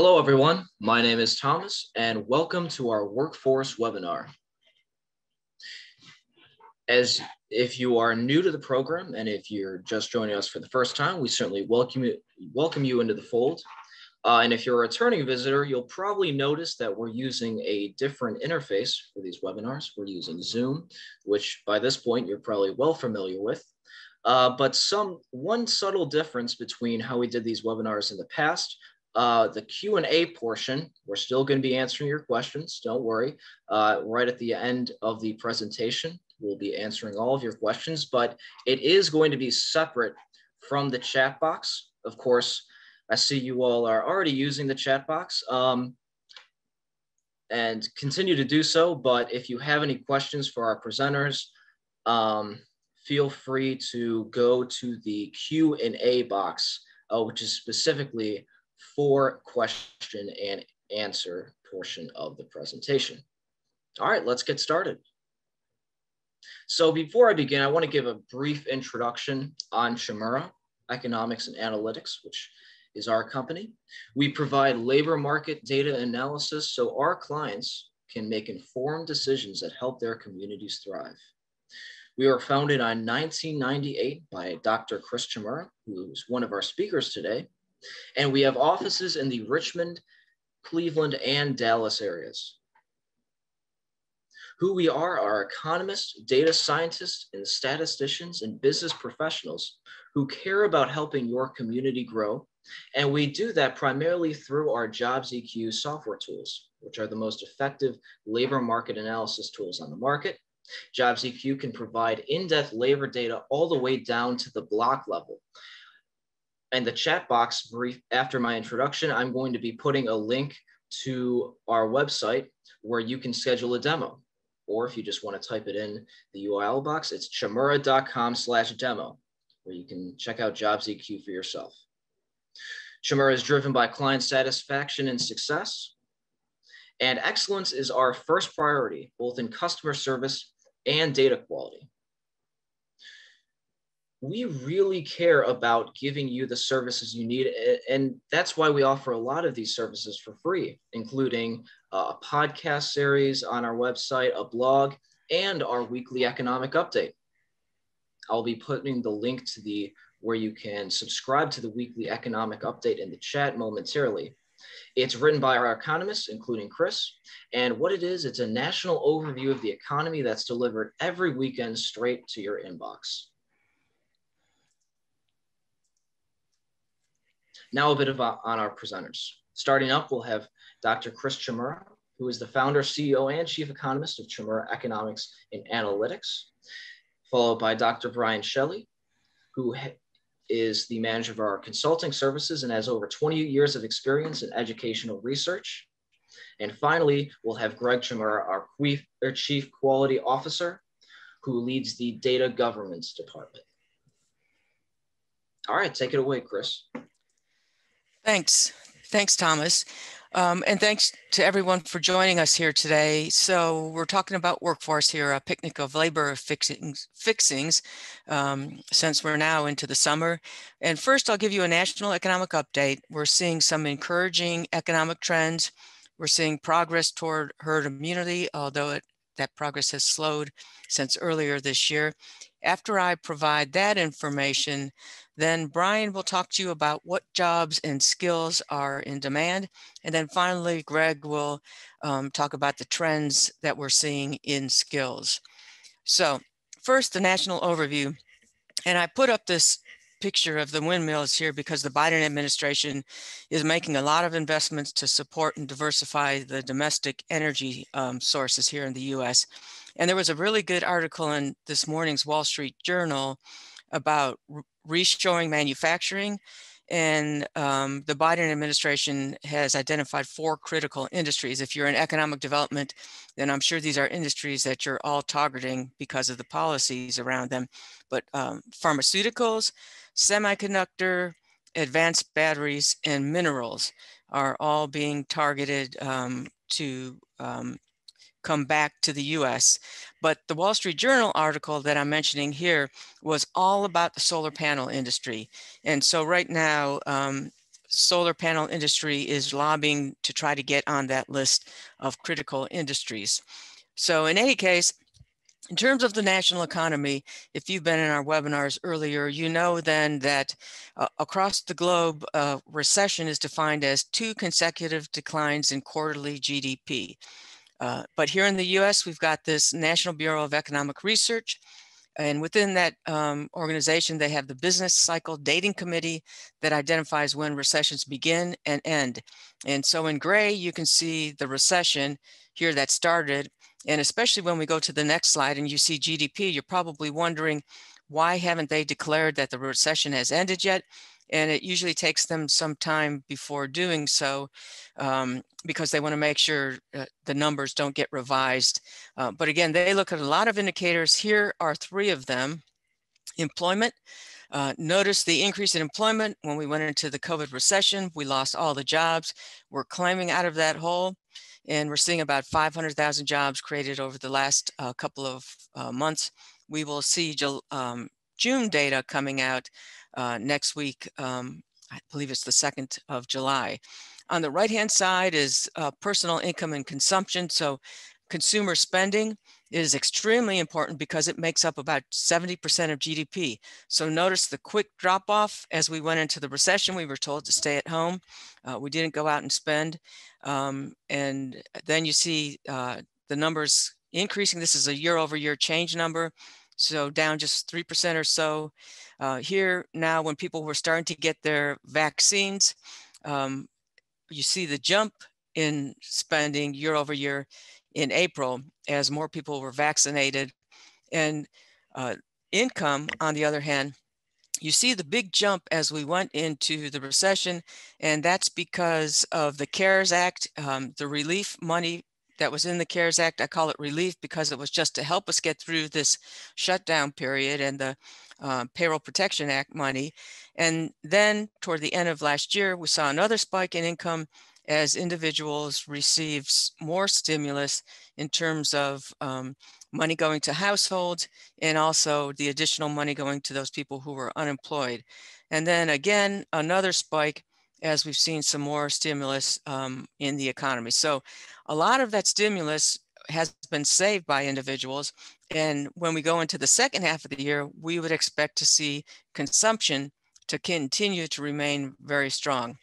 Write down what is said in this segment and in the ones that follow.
Hello, everyone. My name is Thomas, and welcome to our workforce webinar. As if you are new to the program and if you're just joining us for the first time, we certainly welcome you, welcome you into the fold. Uh, and if you're a returning visitor, you'll probably notice that we're using a different interface for these webinars. We're using Zoom, which by this point you're probably well familiar with. Uh, but some one subtle difference between how we did these webinars in the past, uh, the Q&A portion, we're still going to be answering your questions, don't worry. Uh, right at the end of the presentation, we'll be answering all of your questions, but it is going to be separate from the chat box. Of course, I see you all are already using the chat box um, and continue to do so. But if you have any questions for our presenters, um, feel free to go to the Q&A box, uh, which is specifically for question and answer portion of the presentation. All right, let's get started. So before I begin, I want to give a brief introduction on Chmura Economics and Analytics, which is our company. We provide labor market data analysis so our clients can make informed decisions that help their communities thrive. We were founded on 1998 by Dr. Chris Chmura, who is one of our speakers today. And we have offices in the Richmond, Cleveland, and Dallas areas. Who we are are economists, data scientists, and statisticians and business professionals who care about helping your community grow and we do that primarily through our Jobs EQ software tools, which are the most effective labor market analysis tools on the market. Jobs EQ can provide in-depth labor data all the way down to the block level. And the chat box brief after my introduction, I'm going to be putting a link to our website where you can schedule a demo. Or if you just want to type it in the URL box, it's chmura.com slash demo, where you can check out Jobs EQ for yourself. Chmura is driven by client satisfaction and success. And excellence is our first priority, both in customer service and data quality. We really care about giving you the services you need. And that's why we offer a lot of these services for free, including uh, a podcast series on our website, a blog, and our weekly economic update. I'll be putting the link to the where you can subscribe to the weekly economic update in the chat momentarily. It's written by our economists, including Chris. And what it is, it's a national overview of the economy that's delivered every weekend straight to your inbox. Now a bit about uh, on our presenters. Starting up, we'll have Dr. Chris Chmura, who is the founder, CEO, and chief economist of Chmura Economics and Analytics, followed by Dr. Bryan Shelly, who is the manager of our consulting services and has over 20 years of experience in educational research. And finally, we'll have Greg Chmura, our chief quality officer, who leads the data governance department. All right, take it away, Chris. Thanks. Thanks, Thomas. Um, and thanks to everyone for joining us here today. So we're talking about workforce here, a picnic of labor fixings, fixings um, since we're now into the summer. And first, I'll give you a national economic update. We're seeing some encouraging economic trends. We're seeing progress toward herd immunity, although it, that progress has slowed since earlier this year. After I provide that information, then Bryan will talk to you about what jobs and skills are in demand. And then finally, Greg will um, talk about the trends that we're seeing in skills. So first, the national overview. And I put up this picture of the windmills here because the Biden administration is making a lot of investments to support and diversify the domestic energy um, sources here in the US. And there was a really good article in this morning's Wall Street Journal about reshoring manufacturing. And um, the Biden administration has identified four critical industries. If you're in economic development, then I'm sure these are industries that you're all targeting because of the policies around them. But um, pharmaceuticals, semiconductor, advanced batteries, and minerals are all being targeted um, to um, come back to the US. But the Wall Street Journal article that I'm mentioning here was all about the solar panel industry. And so right now, um, solar panel industry is lobbying to try to get on that list of critical industries. So in any case, in terms of the national economy, if you've been in our webinars earlier, you know then that uh, across the globe, uh, recession is defined as two consecutive declines in quarterly GDP. Uh, but here in the US, we've got this National Bureau of Economic Research. And within that um, organization, they have the Business Cycle Dating Committee that identifies when recessions begin and end. And so in gray, you can see the recession here that started and especially when we go to the next slide and you see GDP, you're probably wondering, why haven't they declared that the recession has ended yet? And it usually takes them some time before doing so um, because they want to make sure uh, the numbers don't get revised. Uh, but again, they look at a lot of indicators. Here are three of them. Employment. Uh, notice the increase in employment when we went into the COVID recession. We lost all the jobs. We're climbing out of that hole and we're seeing about 500,000 jobs created over the last uh, couple of uh, months. We will see um, June data coming out uh, next week. Um, I believe it's the 2nd of July. On the right-hand side is uh, personal income and consumption. So consumer spending is extremely important because it makes up about 70% of GDP. So notice the quick drop off as we went into the recession. We were told to stay at home. Uh, we didn't go out and spend. Um, and then you see uh, the numbers increasing. This is a year over year change number. So down just 3% or so. Uh, here now, when people were starting to get their vaccines, um, you see the jump in spending year over year in April as more people were vaccinated. And uh, income, on the other hand, you see the big jump as we went into the recession, and that's because of the CARES Act, um, the relief money that was in the CARES Act. I call it relief because it was just to help us get through this shutdown period and the uh, Payroll Protection Act money. And then toward the end of last year, we saw another spike in income as individuals received more stimulus in terms of um, money going to households and also the additional money going to those people who were unemployed. And then again, another spike as we've seen some more stimulus um, in the economy. So a lot of that stimulus has been saved by individuals. And when we go into the second half of the year, we would expect to see consumption to continue to remain very strong.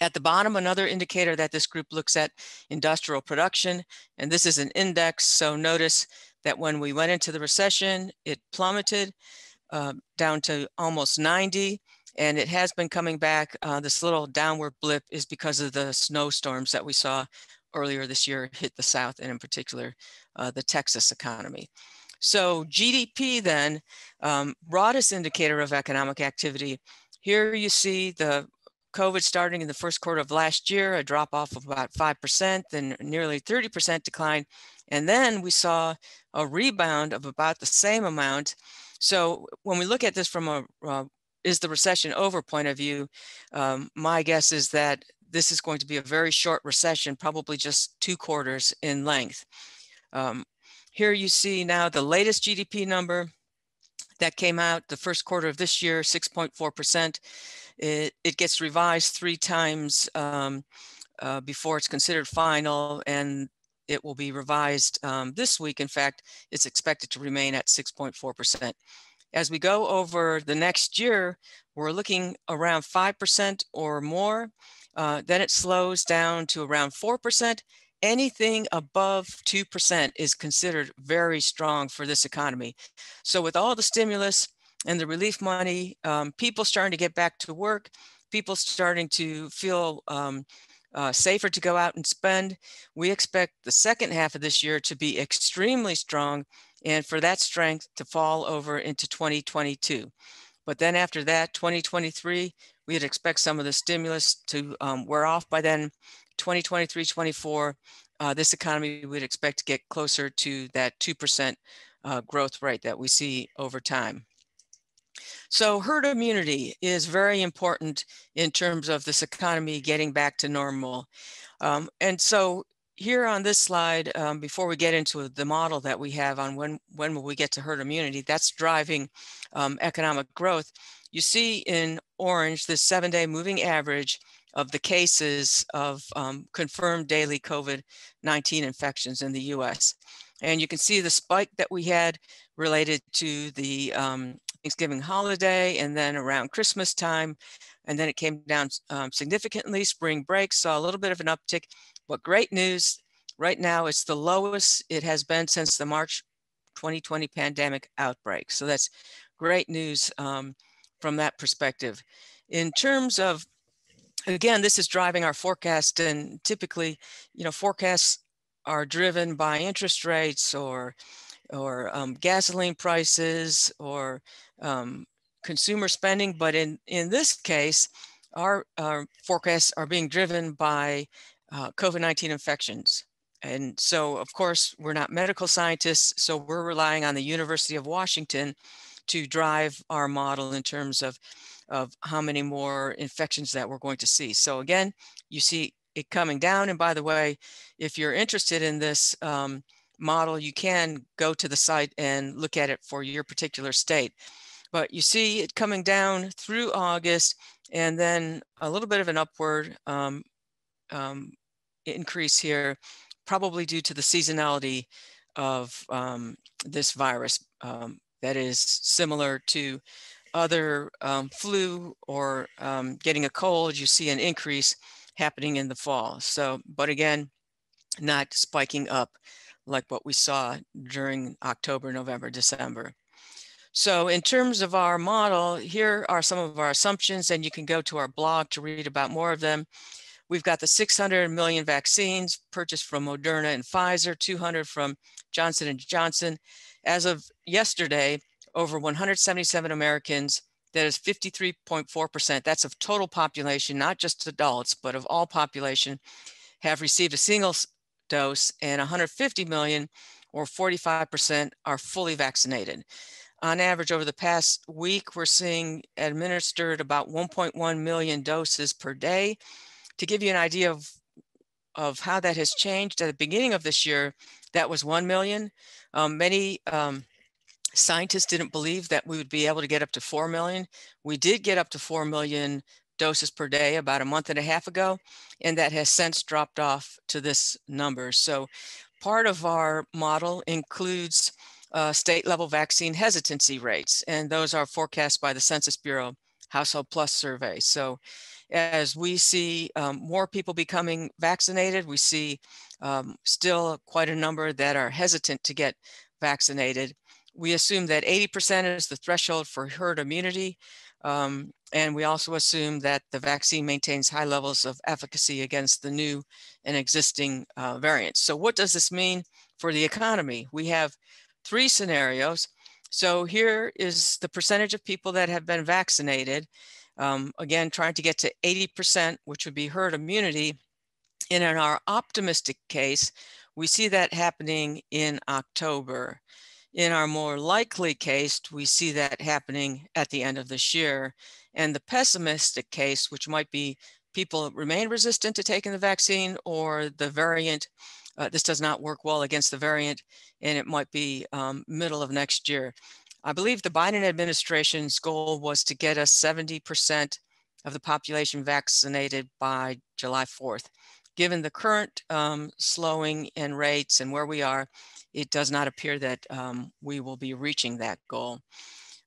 At the bottom, another indicator that this group looks at industrial production, and this is an index. So notice that when we went into the recession, it plummeted uh, down to almost 90, and it has been coming back. Uh, this little downward blip is because of the snowstorms that we saw earlier this year hit the South, and in particular, uh, the Texas economy. So GDP then, um, broadest indicator of economic activity. Here you see the COVID starting in the first quarter of last year, a drop off of about 5%, then nearly 30% decline. And then we saw a rebound of about the same amount. So when we look at this from a uh, is the recession over point of view, um, my guess is that this is going to be a very short recession, probably just two quarters in length. Um, here you see now the latest GDP number that came out the first quarter of this year, 6.4%. It, it gets revised three times um, uh, before it's considered final and it will be revised um, this week. In fact, it's expected to remain at 6.4%. As we go over the next year, we're looking around 5% or more. Uh, then it slows down to around 4%. Anything above 2% is considered very strong for this economy. So with all the stimulus, and the relief money, um, people starting to get back to work, people starting to feel um, uh, safer to go out and spend. We expect the second half of this year to be extremely strong and for that strength to fall over into 2022. But then after that, 2023, we'd expect some of the stimulus to um, wear off by then. 2023, 24, uh, this economy we'd expect to get closer to that 2% uh, growth rate that we see over time. So herd immunity is very important in terms of this economy getting back to normal. Um, and so here on this slide, um, before we get into the model that we have on when, when will we get to herd immunity, that's driving um, economic growth. You see in orange, this seven day moving average of the cases of um, confirmed daily COVID-19 infections in the US. And you can see the spike that we had related to the um, Thanksgiving holiday and then around Christmas time. And then it came down um, significantly. Spring break saw a little bit of an uptick, but great news right now, it's the lowest it has been since the March 2020 pandemic outbreak. So that's great news um, from that perspective. In terms of, again, this is driving our forecast and typically, you know, forecasts are driven by interest rates or or um, gasoline prices or um, consumer spending. But in, in this case, our, our forecasts are being driven by uh, COVID-19 infections. And so, of course, we're not medical scientists, so we're relying on the University of Washington to drive our model in terms of, of how many more infections that we're going to see. So again, you see it coming down. And by the way, if you're interested in this um, model, you can go to the site and look at it for your particular state. But you see it coming down through August and then a little bit of an upward um, um, increase here, probably due to the seasonality of um, this virus um, that is similar to other um, flu or um, getting a cold, you see an increase happening in the fall. So, but again, not spiking up like what we saw during October, November, December. So in terms of our model, here are some of our assumptions and you can go to our blog to read about more of them. We've got the 600 million vaccines purchased from Moderna and Pfizer, 200 from Johnson & Johnson. As of yesterday, over 177 Americans that is 53.4%. That's of total population, not just adults, but of all population, have received a single dose, and 150 million, or 45%, are fully vaccinated. On average, over the past week, we're seeing administered about 1.1 million doses per day. To give you an idea of, of how that has changed, at the beginning of this year, that was 1 million. Um, many um, Scientists didn't believe that we would be able to get up to 4 million. We did get up to 4 million doses per day about a month and a half ago, and that has since dropped off to this number. So part of our model includes uh, state level vaccine hesitancy rates, and those are forecast by the Census Bureau Household Pulse survey. So as we see um, more people becoming vaccinated, we see um, still quite a number that are hesitant to get vaccinated we assume that 80% is the threshold for herd immunity. Um, and we also assume that the vaccine maintains high levels of efficacy against the new and existing uh, variants. So what does this mean for the economy? We have three scenarios. So here is the percentage of people that have been vaccinated. Um, again, trying to get to 80%, which would be herd immunity. And in our optimistic case, we see that happening in October. In our more likely case, we see that happening at the end of this year. And the pessimistic case, which might be people remain resistant to taking the vaccine or the variant, uh, this does not work well against the variant, and it might be um, middle of next year. I believe the Biden administration's goal was to get us 70% of the population vaccinated by July 4th. Given the current um, slowing in rates and where we are, it does not appear that um, we will be reaching that goal.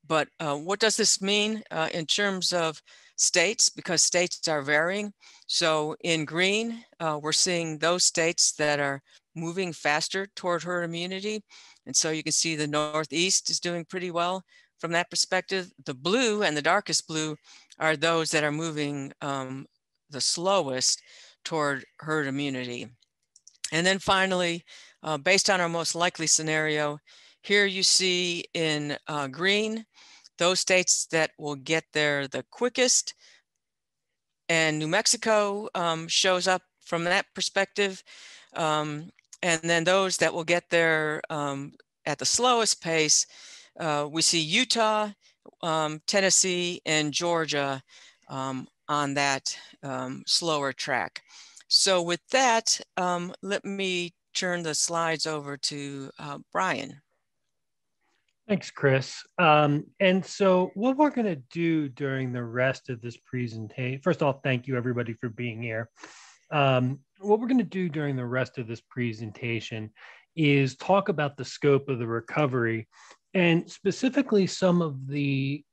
But uh, what does this mean uh, in terms of states? Because states are varying. So in green, uh, we're seeing those states that are moving faster toward herd immunity. And so you can see the Northeast is doing pretty well from that perspective. The blue and the darkest blue are those that are moving um, the slowest toward herd immunity. And then finally, uh, based on our most likely scenario. Here you see in uh, green, those states that will get there the quickest. And New Mexico um, shows up from that perspective. Um, and then those that will get there um, at the slowest pace, uh, we see Utah, um, Tennessee, and Georgia um, on that um, slower track. So with that, um, let me turn the slides over to uh, Bryan. Thanks, Chris. Um, and so what we're going to do during the rest of this presentation, first of all, thank you everybody for being here. Um, what we're going to do during the rest of this presentation is talk about the scope of the recovery and specifically some of the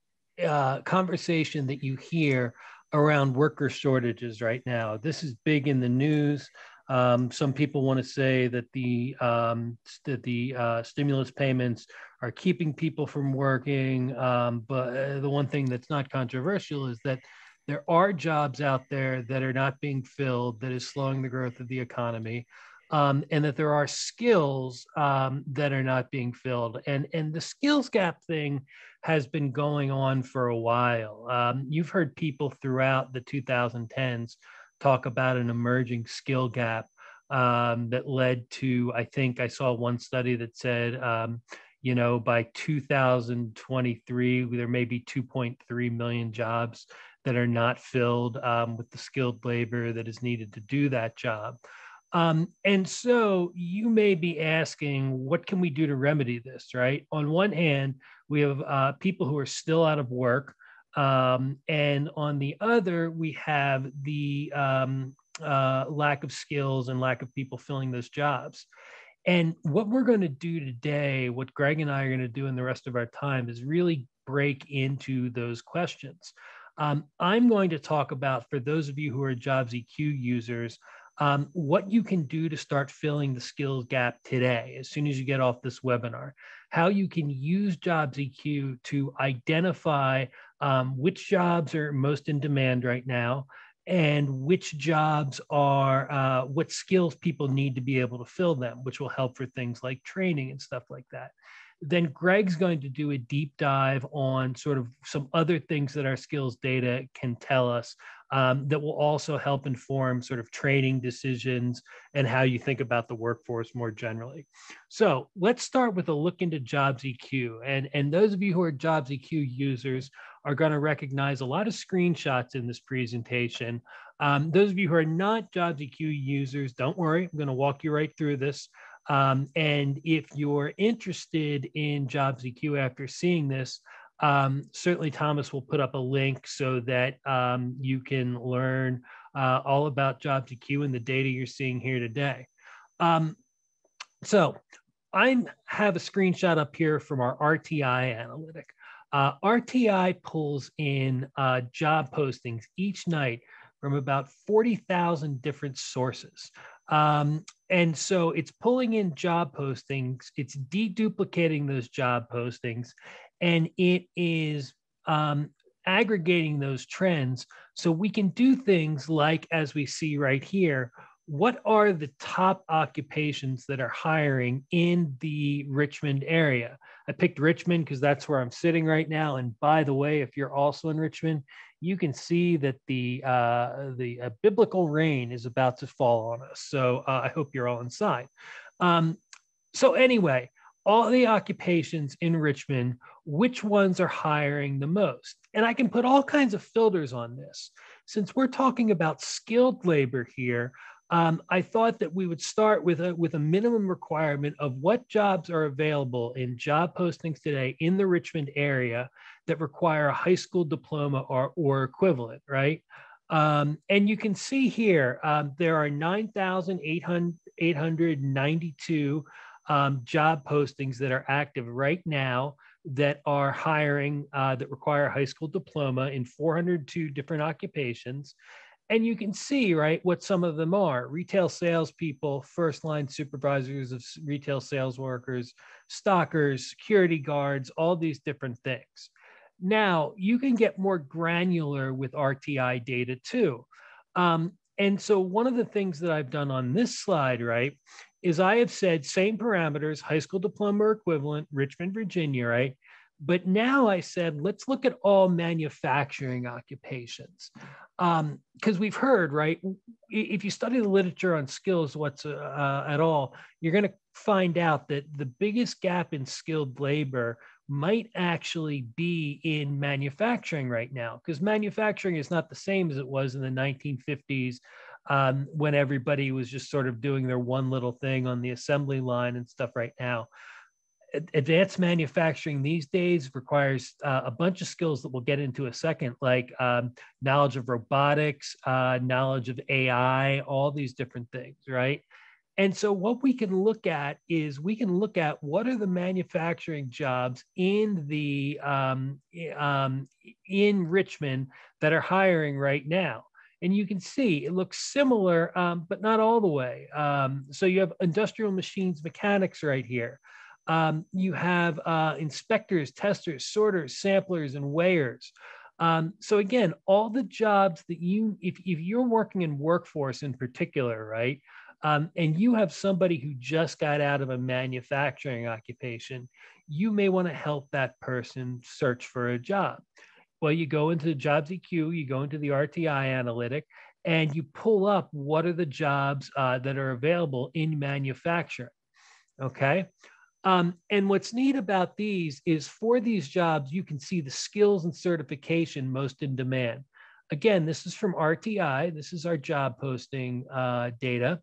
uh, conversation that you hear around worker shortages right now. This is big in the news. Um, some people want to say that the um, that the uh, stimulus payments are keeping people from working, um, but uh, the one thing that's not controversial is that there are jobs out there that are not being filled that is slowing the growth of the economy. Um, and that there are skills um, that are not being filled. And, and the skills gap thing has been going on for a while. Um, you've heard people throughout the 2010s talk about an emerging skill gap um, that led to, I think I saw one study that said, um, you know, by 2023, there may be 2.3 million jobs that are not filled um, with the skilled labor that is needed to do that job. Um, and so you may be asking, what can we do to remedy this, right? On one hand, we have uh, people who are still out of work. Um, and on the other, we have the um, uh, lack of skills and lack of people filling those jobs. And what we're going to do today, what Greg and I are going to do in the rest of our time, is really break into those questions. Um, I'm going to talk about, for those of you who are Jobs EQ users, um, what you can do to start filling the skills gap today, as soon as you get off this webinar, how you can use Jobs EQ to identify um, which jobs are most in demand right now and which jobs are, uh, what skills people need to be able to fill them, which will help for things like training and stuff like that. Then Greg's going to do a deep dive on sort of some other things that our skills data can tell us um, that will also help inform sort of training decisions and how you think about the workforce more generally. So let's start with a look into Jobs EQ. And, and those of you who are Jobs EQ users are going to recognize a lot of screenshots in this presentation. Um, those of you who are not Jobs EQ users, don't worry, I'm going to walk you right through this. Um, and if you're interested in Jobs EQ after seeing this, um, certainly Thomas will put up a link so that um, you can learn uh, all about Jobs EQ and the data you're seeing here today. Um, so I have a screenshot up here from our RTI analytic. Uh, RTI pulls in uh, job postings each night from about 40,000 different sources. Um, and so it's pulling in job postings, it's deduplicating those job postings, and it is um, aggregating those trends so we can do things like, as we see right here, what are the top occupations that are hiring in the Richmond area? I picked Richmond because that's where I'm sitting right now. And by the way, if you're also in Richmond, you can see that the uh, the uh, biblical rain is about to fall on us. So uh, I hope you're all inside. Um, so anyway, all the occupations in Richmond, which ones are hiring the most? And I can put all kinds of filters on this. Since we're talking about skilled labor here, um, I thought that we would start with a, with a minimum requirement of what jobs are available in job postings today in the Richmond area that require a high school diploma or, or equivalent, right? Um, and you can see here, um, there are 9,892 um, job postings that are active right now that are hiring uh, that require a high school diploma in 402 different occupations. And you can see, right, what some of them are retail salespeople, first line supervisors of retail sales workers, stockers, security guards, all these different things. Now, you can get more granular with RTI data too. Um, and so, one of the things that I've done on this slide, right, is I have said same parameters, high school diploma equivalent, Richmond, Virginia, right? But now I said, let's look at all manufacturing occupations. Because um, we've heard, right? If you study the literature on skills what's uh, at all, you're going to find out that the biggest gap in skilled labor might actually be in manufacturing right now because manufacturing is not the same as it was in the 1950s um, when everybody was just sort of doing their one little thing on the assembly line and stuff right now advanced manufacturing these days requires uh, a bunch of skills that we'll get into a second, like um, knowledge of robotics, uh, knowledge of AI, all these different things, right? And so, what we can look at is we can look at what are the manufacturing jobs in the um, um, in Richmond that are hiring right now. And you can see it looks similar, um, but not all the way. Um, so you have industrial machines mechanics right here. Um, you have uh, inspectors, testers, sorters, samplers, and weighers. Um, so again, all the jobs that you, if, if you're working in workforce in particular, right, um, and you have somebody who just got out of a manufacturing occupation, you may want to help that person search for a job. Well, you go into the Jobs EQ, you go into the RTI analytic, and you pull up what are the jobs uh, that are available in manufacturing. Okay. Um, and what's neat about these is for these jobs, you can see the skills and certification most in demand. Again, this is from RTI. This is our job posting uh, data.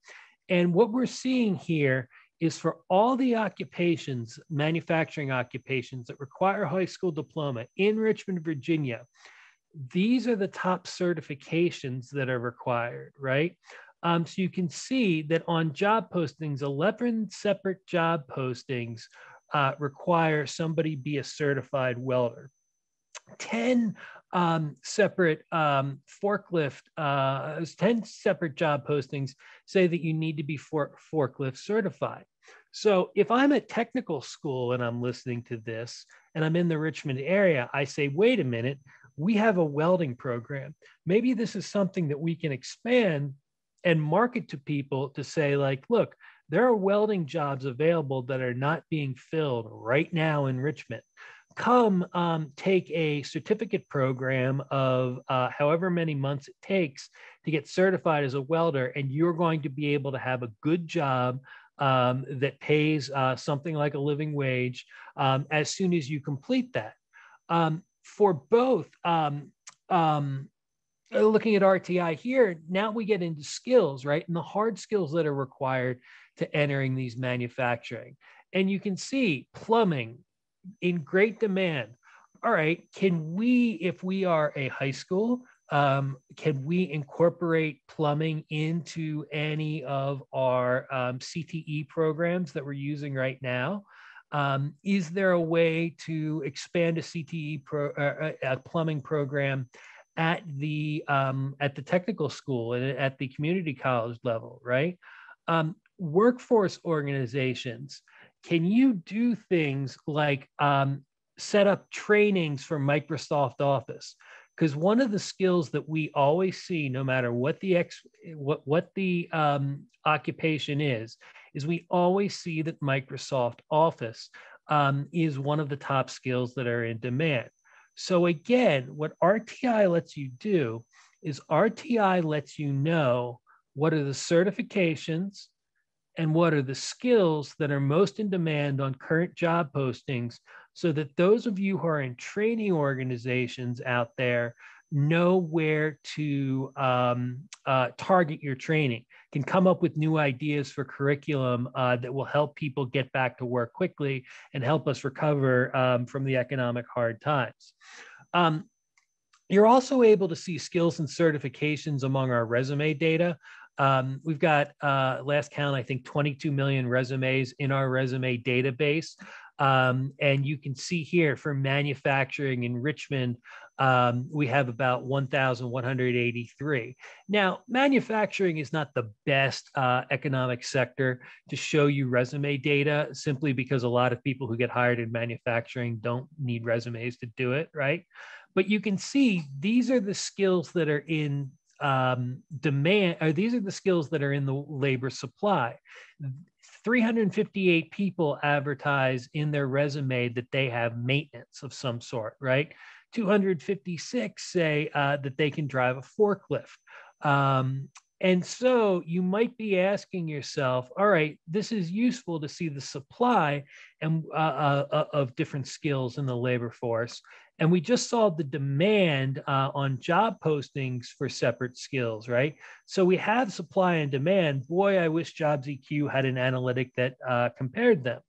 And what we're seeing here is for all the occupations, manufacturing occupations that require a high school diploma in Richmond, Virginia, these are the top certifications that are required, right? Um, so you can see that on job postings, 11 separate job postings uh, require somebody be a certified welder. 10 um, separate um, forklift, uh, 10 separate job postings say that you need to be for, forklift certified. So if I'm at technical school and I'm listening to this and I'm in the Richmond area, I say, wait a minute, we have a welding program. Maybe this is something that we can expand and market to people to say like look there are welding jobs available that are not being filled right now in richmond. Come um, take a certificate program of uh, however many months it takes to get certified as a welder and you're going to be able to have a good job um, that pays uh, something like a living wage um, as soon as you complete that. Um, for both um, um, looking at RTI here, now we get into skills, right? And the hard skills that are required to entering these manufacturing. And you can see plumbing in great demand. All right, can we, if we are a high school, um, can we incorporate plumbing into any of our um, CTE programs that we're using right now? Um, is there a way to expand a CTE pro, uh, uh, a plumbing program at the um, at the technical school and at the community college level, right? Um, workforce organizations, can you do things like um, set up trainings for Microsoft Office? Because one of the skills that we always see, no matter what the ex, what what the um, occupation is, is we always see that Microsoft Office um, is one of the top skills that are in demand. So again, what RTI lets you do is RTI lets you know what are the certifications and what are the skills that are most in demand on current job postings so that those of you who are in training organizations out there know where to um, uh, target your training, can come up with new ideas for curriculum uh, that will help people get back to work quickly and help us recover um, from the economic hard times. Um, you're also able to see skills and certifications among our resume data. Um, we've got uh, last count, I think 22 million resumes in our resume database. Um, and you can see here for manufacturing in Richmond, um, we have about 1,183. Now, manufacturing is not the best uh, economic sector to show you resume data simply because a lot of people who get hired in manufacturing don't need resumes to do it, right? But you can see these are the skills that are in um, demand, or these are the skills that are in the labor supply. 358 people advertise in their resume that they have maintenance of some sort, right? 256 say uh, that they can drive a forklift. Um, and so you might be asking yourself, all right, this is useful to see the supply and uh, uh, uh of different skills in the labor force. And we just saw the demand uh, on job postings for separate skills, right? So we have supply and demand. Boy, I wish Jobs EQ had an analytic that uh, compared them.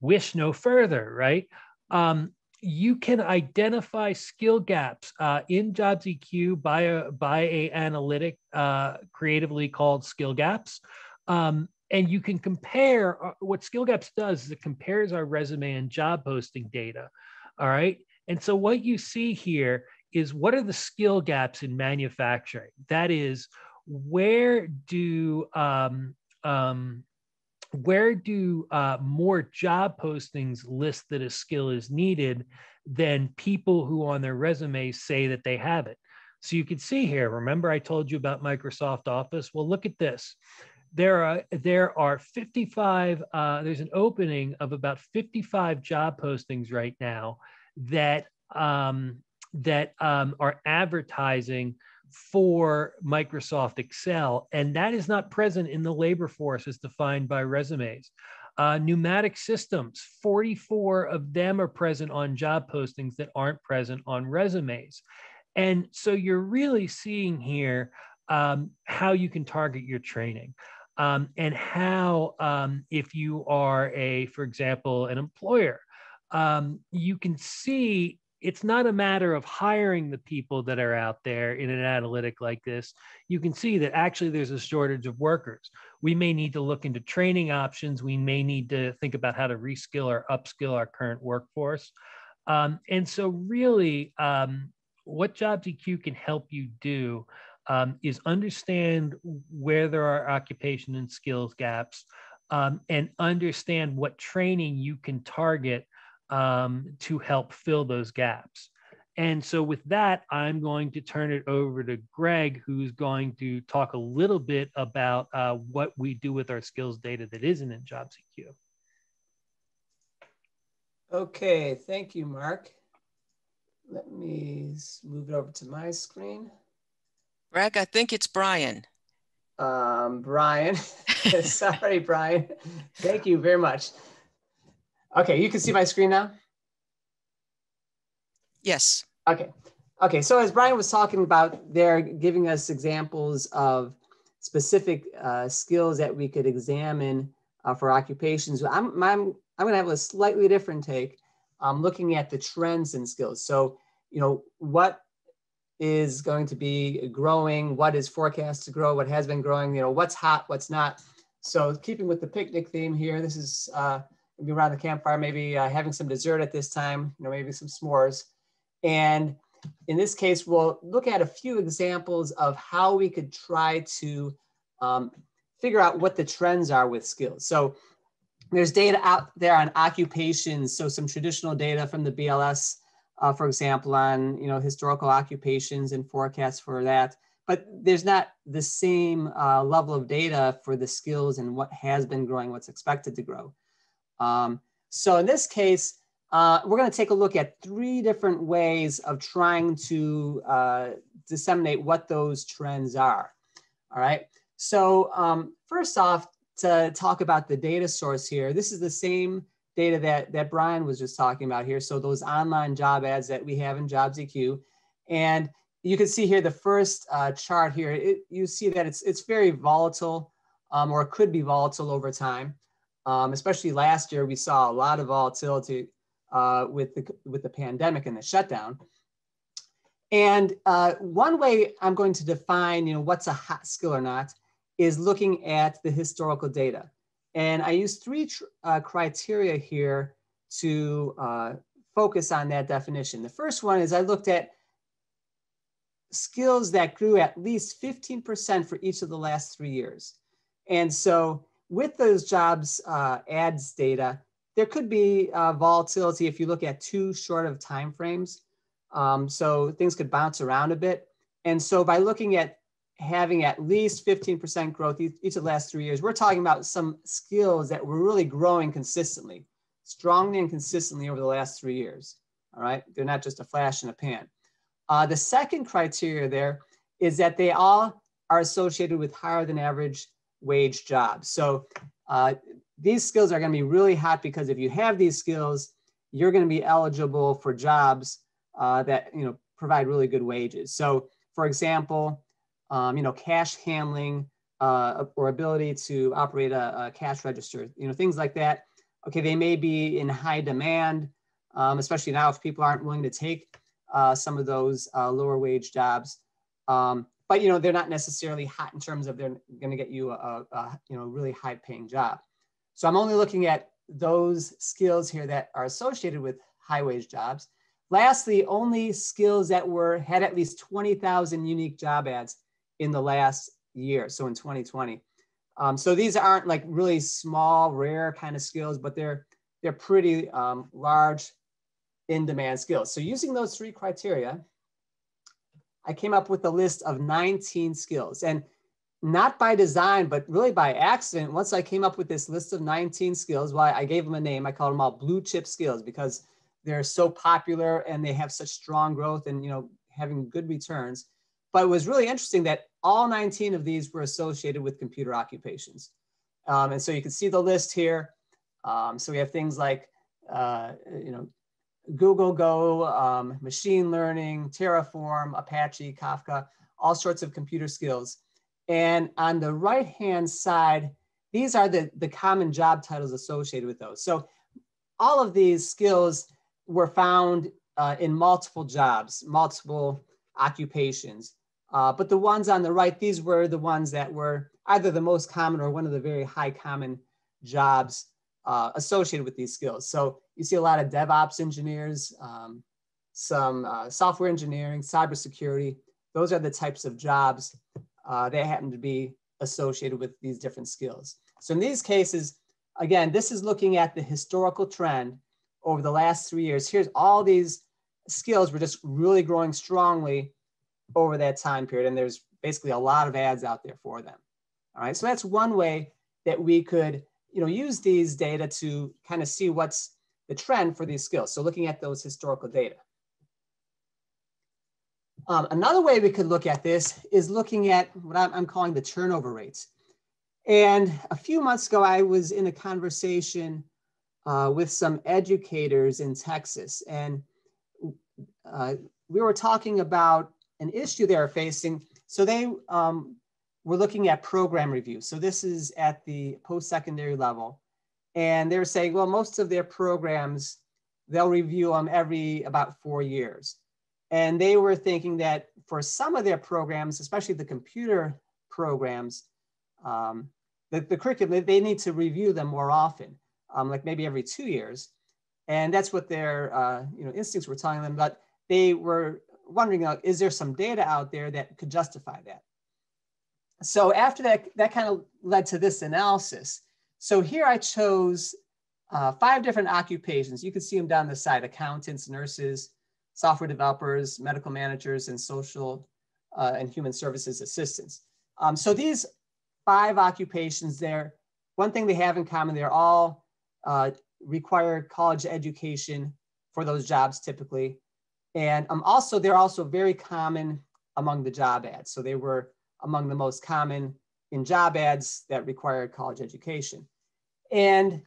Wish no further, right? Um, you can identify skill gaps uh, in Jobs EQ by a by a analytic uh, creatively called skill gaps. Um, and you can compare uh, what skill gaps does is it compares our resume and job posting data all right and so what you see here is what are the skill gaps in manufacturing that is where do um, um, where do uh, more job postings list that a skill is needed than people who on their resumes say that they have it? So you can see here remember i told you about microsoft office? Well look at this. There are there are 55 uh, there's an opening of about 55 job postings right now that um, that um, are advertising for Microsoft Excel, and that is not present in the labor force as defined by resumes. Uh, pneumatic systems, 44 of them are present on job postings that aren't present on resumes. And so you're really seeing here um, how you can target your training um, and how um, if you are a, for example, an employer, um, you can see it's not a matter of hiring the people that are out there in an analytic like this. You can see that actually there's a shortage of workers. We may need to look into training options. We may need to think about how to reskill or upskill our current workforce. Um, and so, really, um, what Jobs EQ can help you do um, is understand where there are occupation and skills gaps um, and understand what training you can target um, to help fill those gaps. And so, with that, I'm going to turn it over to Greg, who's going to talk a little bit about uh, what we do with our skills data that isn't in Jobs EQ. Okay, thank you, Mark. Let me move it over to my screen. Greg, I think it's Bryan. Um, Bryan, sorry, Bryan. Thank you very much. Okay, you can see my screen now? Yes. Okay. Okay, so as Bryan was talking about, they're giving us examples of specific uh, skills that we could examine uh, for occupations. I'm, I'm, I'm gonna have a slightly different take. I'm looking at the trends in skills. So, you know, what is going to be growing, what is forecast to grow, what has been growing, you know, what's hot, what's not. So keeping with the picnic theme here, this is uh, maybe around the campfire, maybe uh, having some dessert at this time, you know, maybe some s'mores. And in this case, we'll look at a few examples of how we could try to um, figure out what the trends are with skills. So there's data out there on occupations. So some traditional data from the BLS uh, for example, on you know historical occupations and forecasts for that. But there's not the same uh, level of data for the skills and what has been growing, what's expected to grow. Um, so in this case, uh, we're going to take a look at three different ways of trying to uh, disseminate what those trends are. All right. So um, first off, to talk about the data source here, this is the same data that, that Bryan was just talking about here. So those online job ads that we have in Jobs EQ. And you can see here the first uh, chart here, it, you see that it's, it's very volatile um, or could be volatile over time. Um, especially last year, we saw a lot of volatility uh, with, the, with the pandemic and the shutdown. And uh, one way I'm going to define, you know, what's a hot skill or not is looking at the historical data. And I use three uh, criteria here to uh, focus on that definition. The first one is I looked at skills that grew at least 15% for each of the last three years. And so with those jobs uh, ads data, there could be uh, volatility if you look at too short of time frames. Um, so things could bounce around a bit. And so by looking at having at least 15% growth each, each of the last three years. We're talking about some skills that were really growing consistently, strongly and consistently over the last three years. All right, they're not just a flash in a pan. Uh, the second criteria there is that they all are associated with higher than average wage jobs. So uh, these skills are going to be really hot because if you have these skills, you're going to be eligible for jobs uh, that you know provide really good wages. So, for example, um, you know, cash handling uh, or ability to operate a, a, cash register, you know, things like that. Okay, they may be in high demand, um, especially now if people aren't willing to take uh, some of those uh, lower wage jobs. Um, but you know, they're not necessarily hot in terms of they're going to get you a, a you know really high paying job. So I'm only looking at those skills here that are associated with high wage jobs. Lastly, only skills that were had at least 20,000 unique job ads in the last year, so in 2020. Um, so these aren't like really small, rare kind of skills, but they're they're pretty um, large in-demand skills. So using those three criteria, I came up with a list of 19 skills. And not by design, but really by accident, once I came up with this list of 19 skills, well, I gave them a name. I called them all blue chip skills because they're so popular and they have such strong growth and you know having good returns. But it was really interesting that all 19 of these were associated with computer occupations. Um, and so you can see the list here. Um, so we have things like, uh, you know, Google Go, um, machine learning, Terraform, Apache, Kafka, all sorts of computer skills. And on the right-hand side, these are the, the common job titles associated with those. So all of these skills were found uh, in multiple jobs, multiple occupations. Uh, but the ones on the right, these were the ones that were either the most common or one of the very high common jobs uh, associated with these skills. So you see a lot of DevOps engineers, um, some uh, software engineering, cybersecurity. Those are the types of jobs uh, that happen to be associated with these different skills. So in these cases, again, this is looking at the historical trend over the last three years. Here's all these skills were just really growing strongly over that time period. And there's basically a lot of ads out there for them. All right, so that's one way that we could you know, use these data to kind of see what's the trend for these skills. So looking at those historical data. Um, another way we could look at this is looking at what I'm, I'm calling the turnover rates. And a few months ago, I was in a conversation uh, with some educators in Texas. And uh, we were talking about an issue they are facing. So they um, were looking at program review. So this is at the post-secondary level. And they were saying, well, most of their programs, they'll review them every about four years. And they were thinking that for some of their programs, especially the computer programs, um, the, the curriculum, they need to review them more often, um, like maybe every two years. And that's what their uh, you know, instincts were telling them. But they were wondering, is there some data out there that could justify that? So after that, that kind of led to this analysis. So here I chose uh, five different occupations. You can see them down the side, accountants, nurses, software developers, medical managers, and social uh, and human services assistants. Um, so these five occupations there, one thing they have in common, they're all uh, require college education for those jobs typically. And um, also, they're also very common among the job ads. So they were among the most common in job ads that required college education. And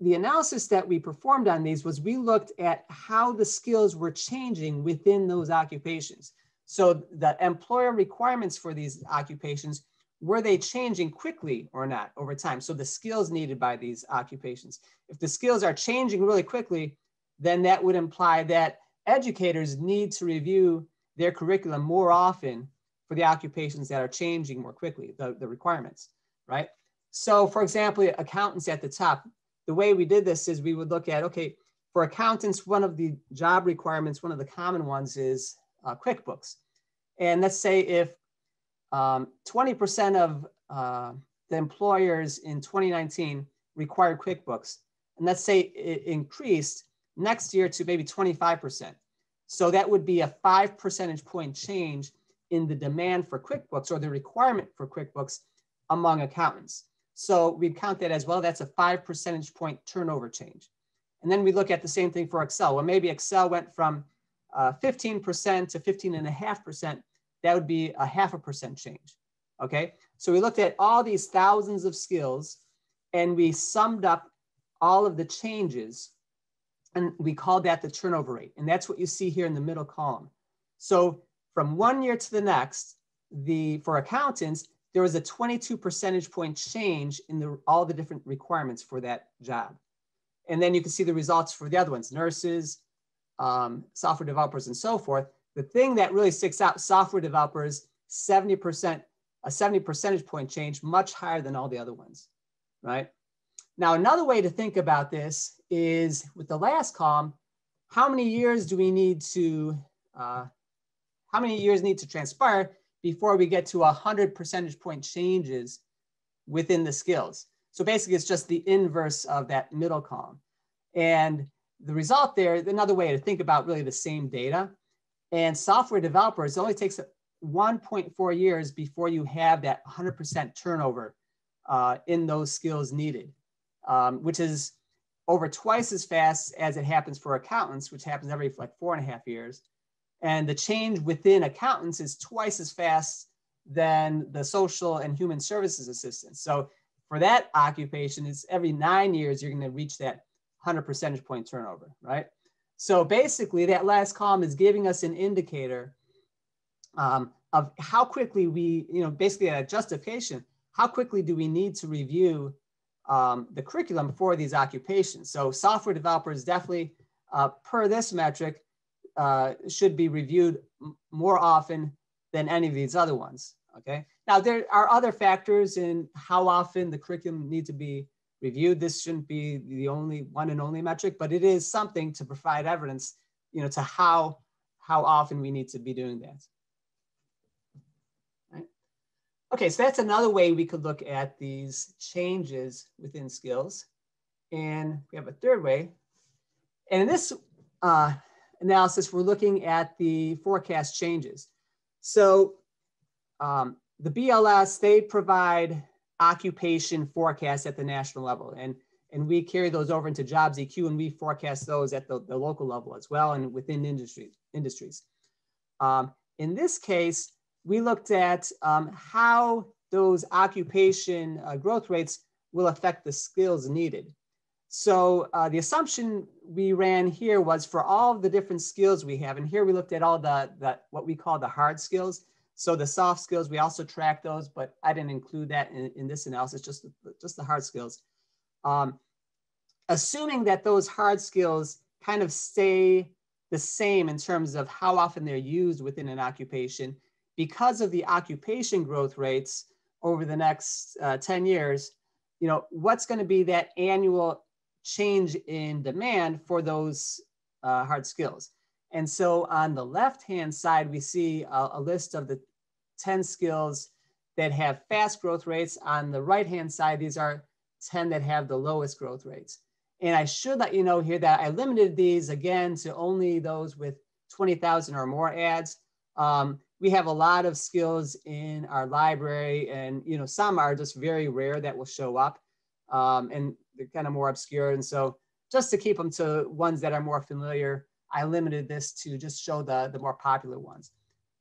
the analysis that we performed on these was we looked at how the skills were changing within those occupations. So the employer requirements for these occupations, were they changing quickly or not over time? So the skills needed by these occupations. If the skills are changing really quickly, then that would imply that educators need to review their curriculum more often for the occupations that are changing more quickly, the, the requirements, right? So for example, accountants at the top, the way we did this is we would look at, okay, for accountants, one of the job requirements, one of the common ones is uh, QuickBooks. And let's say if 20% um, of uh, the employers in 2019 required QuickBooks, and let's say it increased next year to maybe 25%. So that would be a five percentage point change in the demand for QuickBooks or the requirement for QuickBooks among accountants. So we'd count that as well. That's a five percentage point turnover change. And then we look at the same thing for Excel. Well, maybe Excel went from 15% uh, to 15.5%. That would be a half a percent change. Okay. So we looked at all these thousands of skills and we summed up all of the changes and we called that the turnover rate. And that's what you see here in the middle column. So from one year to the next, the for accountants, there was a 22 percentage point change in the, all the different requirements for that job. And then you can see the results for the other ones, nurses, um, software developers, and so forth. The thing that really sticks out, software developers, 70%, a 70 percentage point change, much higher than all the other ones, right? Now, another way to think about this is with the last column, how many years do we need to, uh, how many years need to transpire before we get to 100 percentage point changes within the skills? So basically it's just the inverse of that middle column. And the result there, another way to think about really the same data. And software developers, it only takes 1.4 years before you have that 100% turnover uh, in those skills needed um, which is over twice as fast as it happens for accountants, which happens every like four and a half years. And the change within accountants is twice as fast than the social and human services assistants. So for that occupation, it's every nine years, you're going to reach that 100 percentage point turnover, right? So basically, that last column is giving us an indicator um, of how quickly we, you know, basically a justification, how quickly do we need to review um, the curriculum for these occupations. So software developers definitely, uh, per this metric, uh, should be reviewed more often than any of these other ones, okay? Now there are other factors in how often the curriculum need to be reviewed. This shouldn't be the only one and only metric, but it is something to provide evidence, you know, to how, how often we need to be doing that. Right? Okay, so that's another way we could look at these changes within skills. And we have a third way. And in this uh, analysis, we're looking at the forecast changes. So um, the BLS, they provide occupation forecasts at the national level. And, and we carry those over into JobsEQ and we forecast those at the, the local level as well and within industries. industries. Um, in this case, we looked at um, how those occupation uh, growth rates will affect the skills needed. So uh, the assumption we ran here was for all the different skills we have, and here we looked at all the, the what we call the hard skills. So the soft skills, we also track those, but I didn't include that in, in this analysis, just, just the hard skills. Um, assuming that those hard skills kind of stay the same in terms of how often they're used within an occupation, because of the occupation growth rates over the next uh, 10 years, you know, what's going to be that annual change in demand for those uh, hard skills? And so on the left-hand side, we see a, a list of the 10 skills that have fast growth rates. On the right-hand side, these are 10 that have the lowest growth rates. And I should let you know here that I limited these again to only those with 20,000 or more ads. Um, we have a lot of skills in our library and you know some are just very rare that will show up um, and they're kind of more obscure. And so just to keep them to ones that are more familiar i limited this to just show the the more popular ones.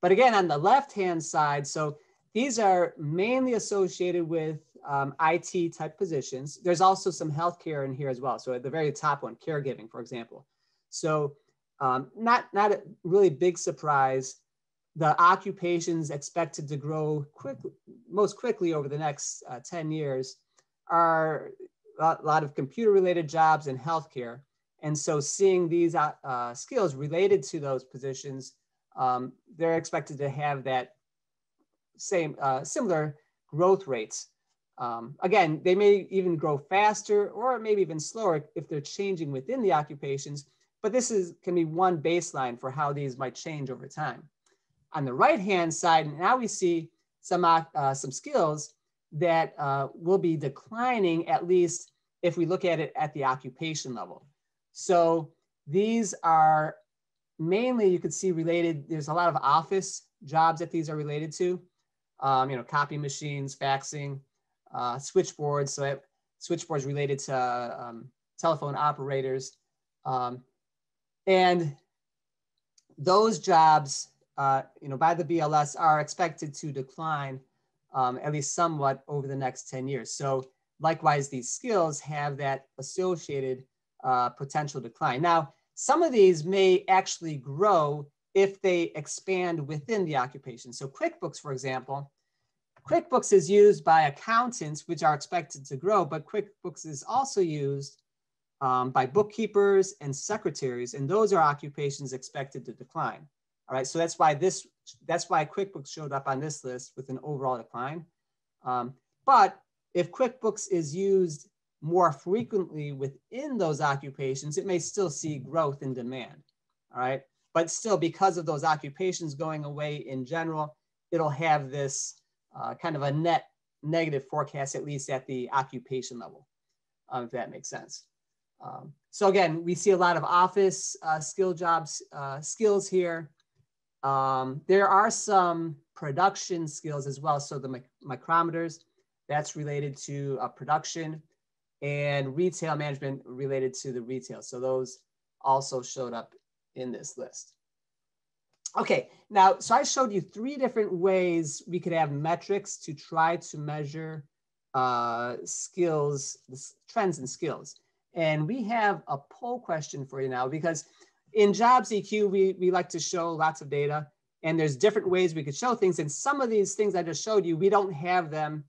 But again on the left hand side so these are mainly associated with um, it type positions. There's also some healthcare in here as well. So at the very top one caregiving for example. So um, not not a really big surprise the occupations expected to grow quickly, most quickly over the next uh, 10 years are a lot of computer related jobs and healthcare. And so seeing these uh, uh, skills related to those positions, um, they're expected to have that same uh, similar growth rates. Um, again, they may even grow faster or maybe even slower if they're changing within the occupations, but this is can be one baseline for how these might change over time. On the right-hand side, now we see some, uh, some skills that uh, will be declining, at least if we look at it at the occupation level. So these are mainly, you could see related, there's a lot of office jobs that these are related to. Um, you know, copy machines, faxing, uh, switchboards. So switchboards related to um, telephone operators. Um, and those jobs uh, you know, by the BLS are expected to decline um, at least somewhat over the next 10 years. So likewise, these skills have that associated uh, potential decline. Now, some of these may actually grow if they expand within the occupation. So QuickBooks, for example, QuickBooks is used by accountants, which are expected to grow, but QuickBooks is also used um, by bookkeepers and secretaries, and those are occupations expected to decline. All right, so that's why this, that's why QuickBooks showed up on this list with an overall decline. Um, but if QuickBooks is used more frequently within those occupations, it may still see growth in demand. All right, but still because of those occupations going away in general, it'll have this uh, kind of a net negative forecast, at least at the occupation level, um, if that makes sense. Um, so again, we see a lot of office uh, skill jobs, uh, skills here. Um, there are some production skills as well. So the mic micrometers, that's related to uh, production and retail management related to the retail. So those also showed up in this list. Okay, now, so I showed you three different ways we could have metrics to try to measure uh, skills, trends and skills. And we have a poll question for you now because in JobsEQ, we, we like to show lots of data and there's different ways we could show things. And some of these things I just showed you, we don't have them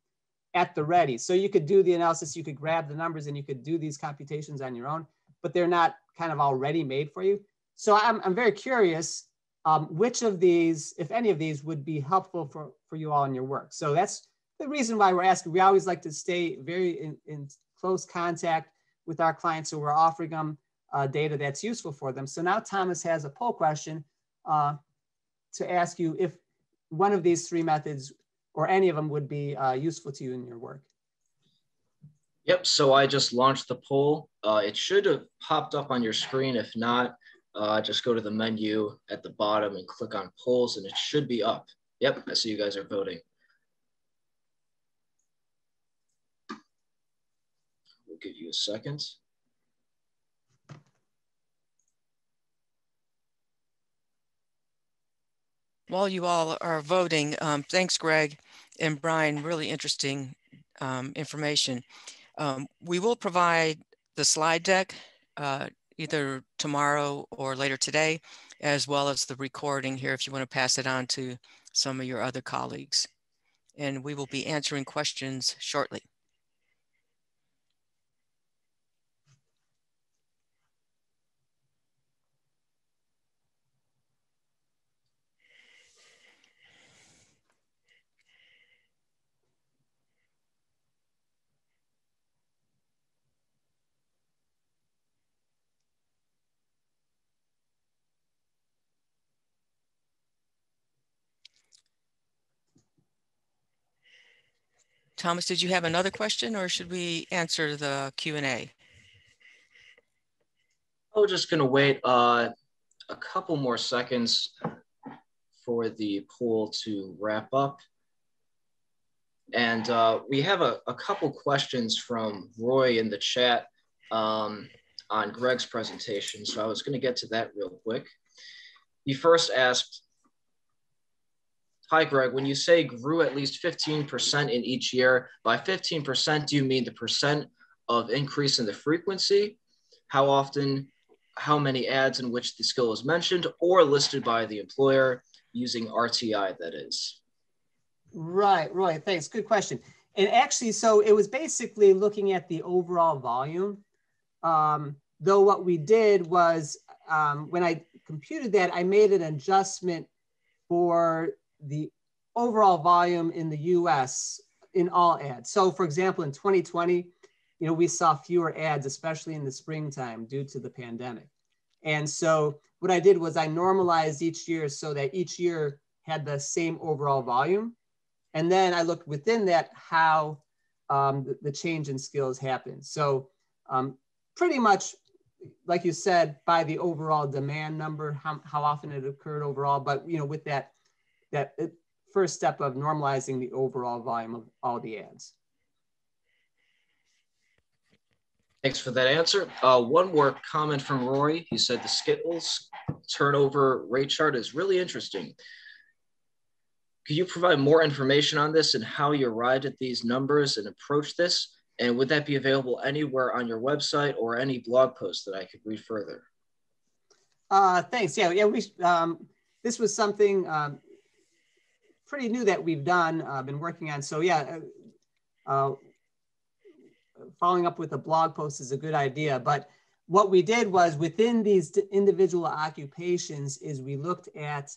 at the ready. So you could do the analysis, you could grab the numbers and you could do these computations on your own, but they're not kind of already made for you. So I'm, I'm very curious um, which of these, if any of these would be helpful for, for you all in your work. So that's the reason why we're asking. We always like to stay very in, in close contact with our clients so we're offering them uh, data that's useful for them. So now Thomas has a poll question uh, to ask you if one of these three methods or any of them would be uh, useful to you in your work. Yep, so I just launched the poll. Uh, it should have popped up on your screen. If not, uh, just go to the menu at the bottom and click on polls and it should be up. Yep, I see you guys are voting. We'll give you a second. While you all are voting, um, thanks, Greg and Bryan, really interesting um, information. Um, we will provide the slide deck uh, either tomorrow or later today, as well as the recording here if you want to pass it on to some of your other colleagues. And we will be answering questions shortly. Thomas, did you have another question or should we answer the Q&A? We're just gonna wait uh, a couple more seconds for the poll to wrap up. And uh, we have a, a, couple questions from Roy in the chat um, on Greg's presentation. So I was gonna get to that real quick. He first asked, Hi, Greg. When you say grew at least 15% in each year, by 15%, do you mean the percent of increase in the frequency? How often, how many ads in which the skill is mentioned or listed by the employer using RTI, that is? Right, right. Thanks. Good question. And actually, so it was basically looking at the overall volume. Um, though what we did was um, when I computed that, I made an adjustment for the overall volume in the US in all ads. So for example, in 2020, you know, we saw fewer ads, especially in the springtime due to the pandemic. And so what I did was I normalized each year so that each year had the same overall volume. And then I looked within that how um, the, the, change in skills happened. So um, pretty much, like you said, by the overall demand number, how, how often it occurred overall, but you know, with that that first step of normalizing the overall volume of all the ads. Thanks for that answer. Uh, one more comment from Roy. He said the Skittles turnover rate chart is really interesting. Could you provide more information on this and how you arrived at these numbers and approach this? And would that be available anywhere on your website or any blog post that I could read further? Uh, thanks. Yeah, yeah. We um, this was something um, pretty new that we've done, uh, been working on. So yeah, uh, uh following up with a blog post is a good idea. But what we did was within these individual occupations is we looked at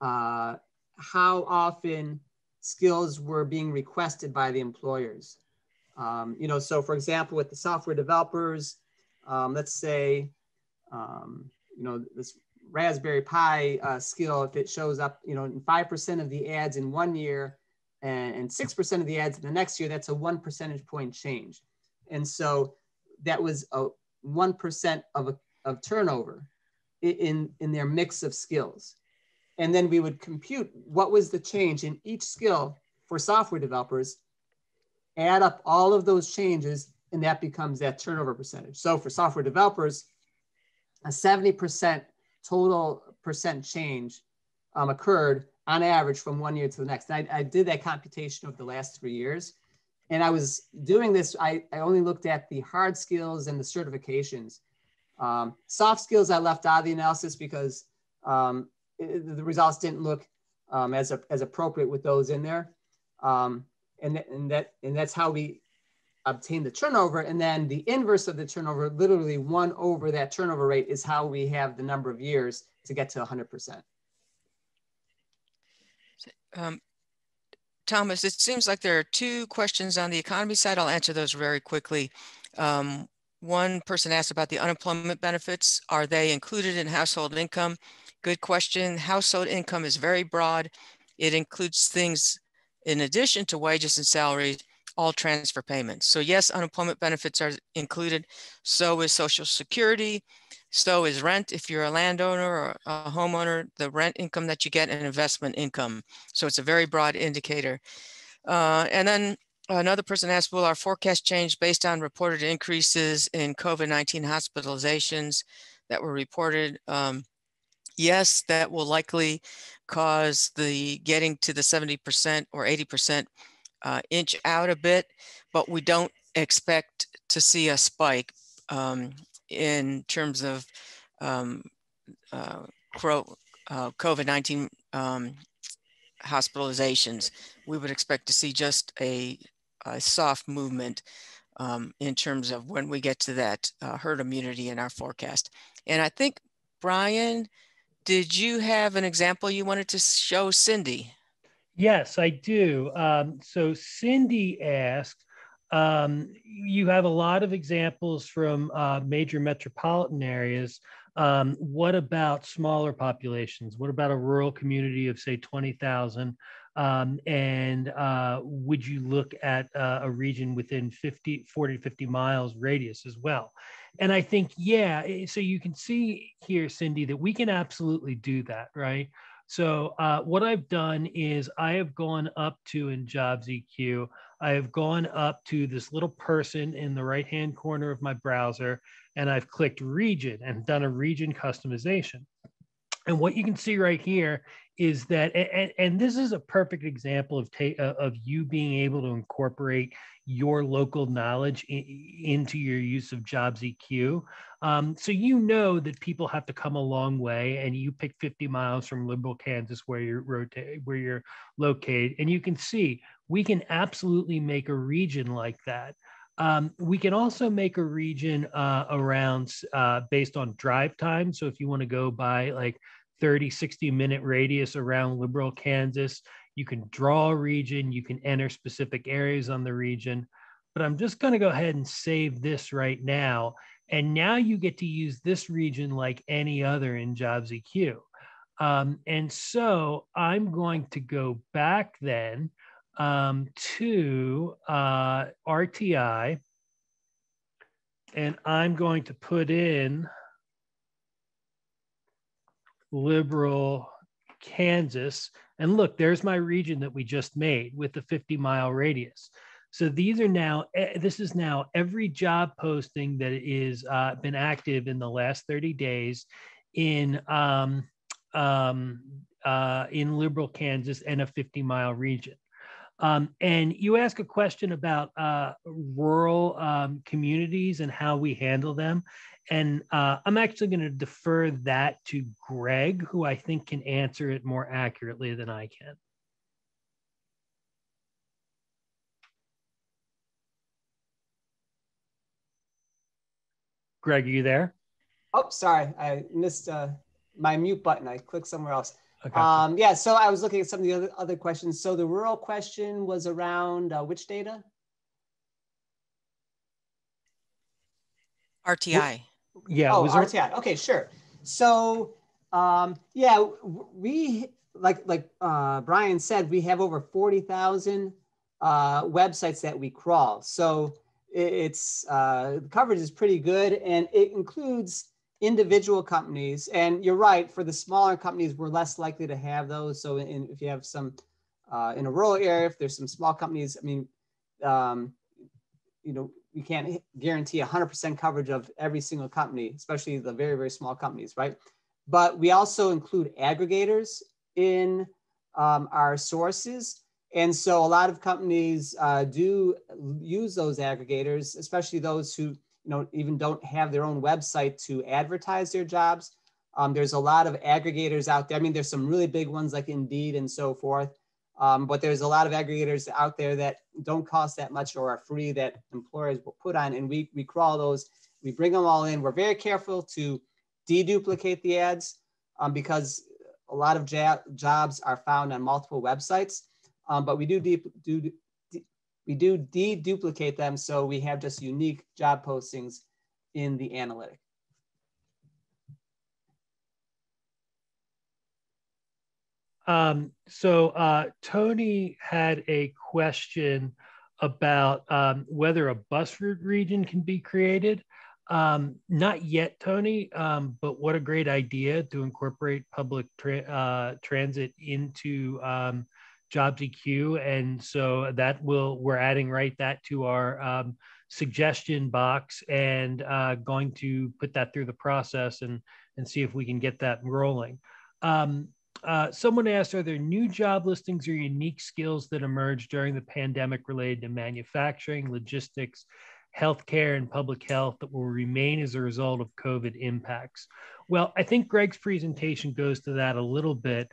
uh, how often skills were being requested by the employers. Um, you know, so for example, with the software developers, um, let's say, um, you know, this Raspberry Pi uh, skill, if it shows up, you know, in 5% of the ads in one year and, and 6% of the ads in the next year, that's a one percentage point change. And so that was a 1% of, a, of turnover in, in their mix of skills. And then we would compute what was the change in each skill for software developers, add up all of those changes, and that becomes that turnover percentage. So for software developers, a 70% total percent change um, occurred on average from one year to the next. I, I, did that computation over the last three years. And I was doing this, I, I only looked at the hard skills and the certifications. Um, soft skills I left out of the analysis because um, it, the results didn't look um, as, a, as appropriate with those in there. Um, and, th- and, that, and that's how we obtain the turnover. And then the inverse of the turnover, literally one over that turnover rate is how we have the number of years to get to 100%. Um, Thomas, it seems like there are two questions on the economy side. I'll answer those very quickly. Um, one person asked about the unemployment benefits. Are they included in household income? Good question. Household income is very broad. It includes things in addition to wages and salaries, all transfer payments. So yes, unemployment benefits are included. So is Social Security. So is rent if you're a landowner or a homeowner, the rent income that you get and investment income. So it's a very broad indicator. Uh, and then another person asked, will our forecast change based on reported increases in COVID-19 hospitalizations that were reported? Um, yes, that will likely cause the getting to the 70% or 80% uh, inch out a bit, but we don't expect to see a spike um, in terms of um, uh, uh, COVID-19 um, hospitalizations. We would expect to see just a, a soft movement um, in terms of when we get to that uh, herd immunity in our forecast. And I think, Bryan, did you have an example you wanted to show Cindy? Yes, I do. Um, so Cindy asked, um, you have a lot of examples from uh, major metropolitan areas. Um, what about smaller populations? What about a rural community of, say, 20,000? Um, and uh, would you look at uh, a region within 50, 40, 50 miles radius as well? And I think, yeah, eh, so you can see here, Cindy, that we can absolutely do that, right? So uh, what I've done is I have gone up to in JobsEQ, I have gone up to this little person in the right hand corner of my browser, and I've clicked region and done a region customization. And what you can see right here is that, and, and this is a perfect example of, ta- uh, of you being able to incorporate your local knowledge in, into your use of JobsEQ. Um, so you know that people have to come a long way, and you pick 50 miles from Liberal, Kansas, where you're rota- where you're located, and you can see we can absolutely make a region like that. Um, we can also make a region uh, around uh, based on drive time. So if you want to go by like 30, 60 minute radius around Liberal, Kansas, you can draw a region, you can enter specific areas on the region. But I'm just going to go ahead and save this right now. And now you get to use this region like any other in JobsEQ. Um, and so I'm going to go back then um, to uh, RTI, and I'm going to put in Liberal Kansas. And look, there's my region that we just made with the 50 mile radius. So these are now, this is now every job posting that is uh, been active in the last 30 days in um, um, uh, in Liberal Kansas and a 50 mile region. Um, and you ask a question about uh, rural um, communities and how we handle them. And uh, I'm actually going to defer that to Greg, who I think can answer it more accurately than I can. Greg, are you there? Oh, sorry, I missed uh, my mute button. I clicked somewhere else. Okay. Um, yeah, so I was looking at some of the other, other questions. So the rural question was around uh, which data? RTI. Yeah. Oh. Okay, sure. So um, yeah, we like like uh, Bryan said, we have over forty thousand uh, websites that we crawl. So it's uh, the coverage is pretty good, and it includes individual companies. And you're right, for the smaller companies, we're less likely to have those. So in, if you have some uh, in a rural area, if there's some small companies, I mean, um, you know, we can't guarantee 100% coverage of every single company, especially the very, very small companies, right? But we also include aggregators in um, our sources. And so a lot of companies uh, do use those aggregators, especially those who you know, even don't have their own website to advertise their jobs. Um, there's a lot of aggregators out there. I mean, there's some really big ones like Indeed and so forth. Um, but there's a lot of aggregators out there that don't cost that much or are free that employers will put on. And we, we crawl those, we bring them all in. We're very careful to deduplicate the ads um, because a lot of jobs are found on multiple websites. Um, but we do, do we do deduplicate them so we have just unique job postings in the analytic. Um, so uh, Tony had a question about um, whether a bus route region can be created. Um, not yet, Tony, um, but what a great idea to incorporate public tra uh, transit into um, JobsEQ. And so that will, we're adding right that to our um, suggestion box and uh, going to put that through the process and, and see if we can get that rolling. Um, uh, someone asked, are there new job listings or unique skills that emerged during the pandemic related to manufacturing, logistics, healthcare, and public health that will remain as a result of COVID impacts? Well, I think Greg's presentation goes to that a little bit.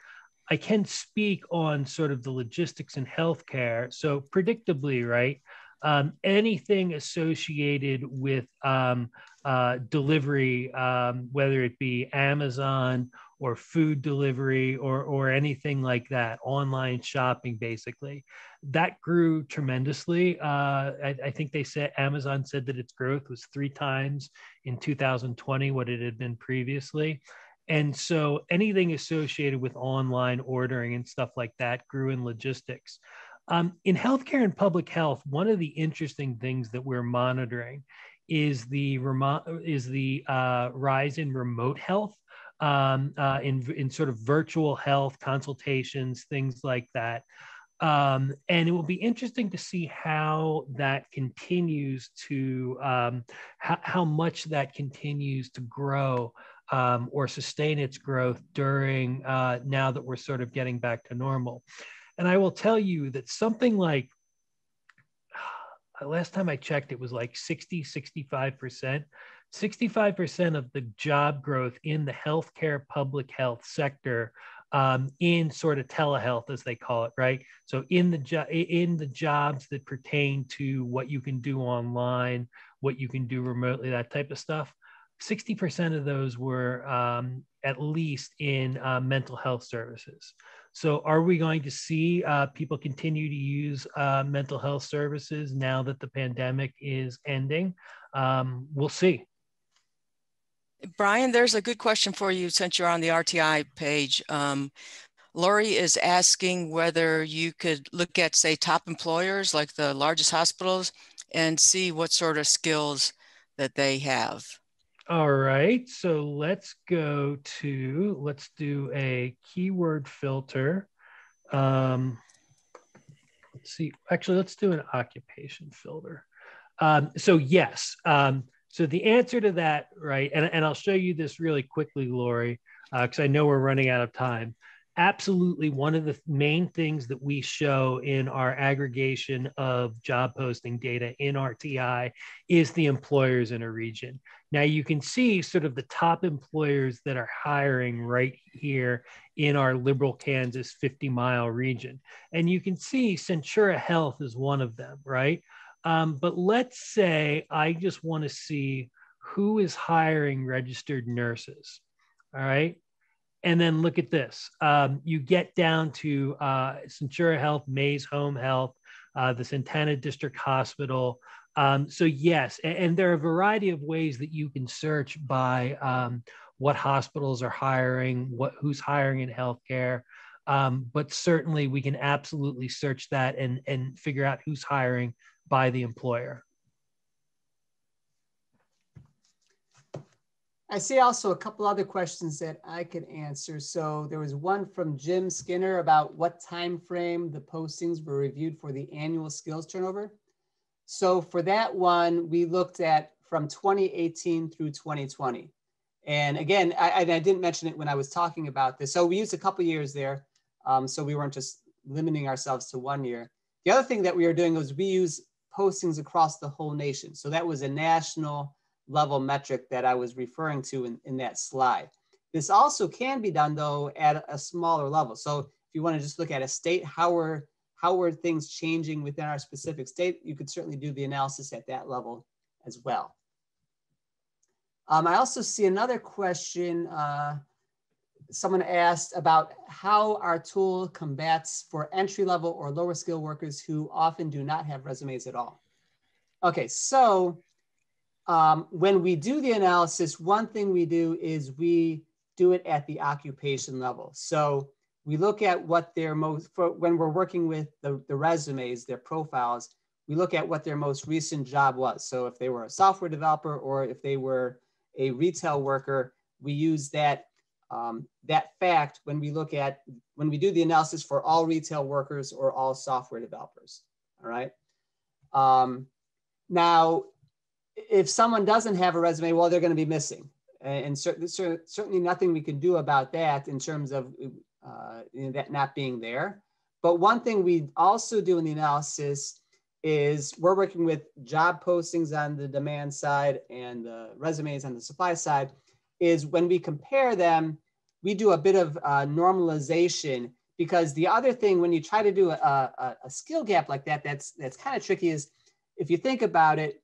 I can speak on sort of the logistics and healthcare. So, predictably, right, um, anything associated with um, uh, delivery, um, whether it be Amazon or food delivery or, or anything like that, online shopping, basically, that grew tremendously. Uh, I, I think they said Amazon said that its growth was three times in 2020 what it had been previously. And so anything associated with online ordering and stuff like that grew in logistics. Um, in healthcare and public health, one of the interesting things that we're monitoring is the is the uh, rise in remote health, um, uh, in in sort of virtual health consultations, things like that. Um, and it will be interesting to see how that continues to um, how, how much that continues to grow um, or sustain its growth during uh, now that we're sort of getting back to normal. And I will tell you that something like last time I checked, it was like 60, 65%. 65% of the job growth in the healthcare public health sector um, in sort of telehealth, as they call it, right? So in the jo- in the jobs that pertain to what you can do online, what you can do remotely, that type of stuff. 60% of those were um, at least in uh, mental health services. So, are we going to see uh, people continue to use uh, mental health services now that the pandemic is ending? Um, we'll see. Bryan, there's a good question for you since you're on the RTI page. Um, Lori is asking whether you could look at, say, top employers like the largest hospitals and see what sort of skills that they have. All right, so let's go to, let's do a keyword filter. Um, let's see, actually, let's do an occupation filter. Um, so yes, um, so the answer to that, right, and, and I'll show you this really quickly, Lori, because uh, I know we're running out of time. absolutely one of the main things that we show in our aggregation of job posting data in RTI is the employers in a region. Now you can see sort of the top employers that are hiring right here in our Liberal Kansas 50 mile region. And you can see Centura Health is one of them, right? Um, but let's say I just want to see who is hiring registered nurses. All right. And then look at this. Um, you get down to uh, Centura Health, Mays Home Health, uh, the Satanta District Hospital. Um, so yes, and, and, there are a variety of ways that you can search by um, what hospitals are hiring, what who's hiring in healthcare. Um, but certainly, we can absolutely search that and and figure out who's hiring by the employer. I see also a couple other questions that I could answer. So there was one from Jim Skinner about what time frame the postings were reviewed for the annual skills turnover. So for that one, we looked at from 2018 through 2020. And again, I, I didn't mention it when I was talking about this. So we used a couple years there. Um, so we weren't just limiting ourselves to one year. The other thing that we were doing was we use postings across the whole nation. So that was a national level metric that I was referring to in, in that slide. This also can be done though at a smaller level. So if you want to just look at a state, how are, how are things changing within our specific state, you could certainly do the analysis at that level as well. Um, I also see another question. Uh, someone asked about how our tool combats for entry level or lower skill workers who often do not have resumes at all. Okay, so um, when we do the analysis, one thing we do is we do it at the occupation level. So we look at what their most, for when we're working with the, the resumes, their profiles, we look at what their most recent job was. So if they were a software developer or if they were a retail worker, we use that, um, that fact when we look at, when we do the analysis for all retail workers or all software developers, all right? Um, now, if someone doesn't have a resume, well, they're going to be missing. And certainly nothing we can do about that in terms of uh, you know, that not being there. But one thing we also do in the analysis is we're working with job postings on the demand side and the resumes on the supply side is when we compare them, we do a bit of uh, normalization because the other thing when you try to do a, a, a skill gap like that, that's, that's kind of tricky is if you think about it,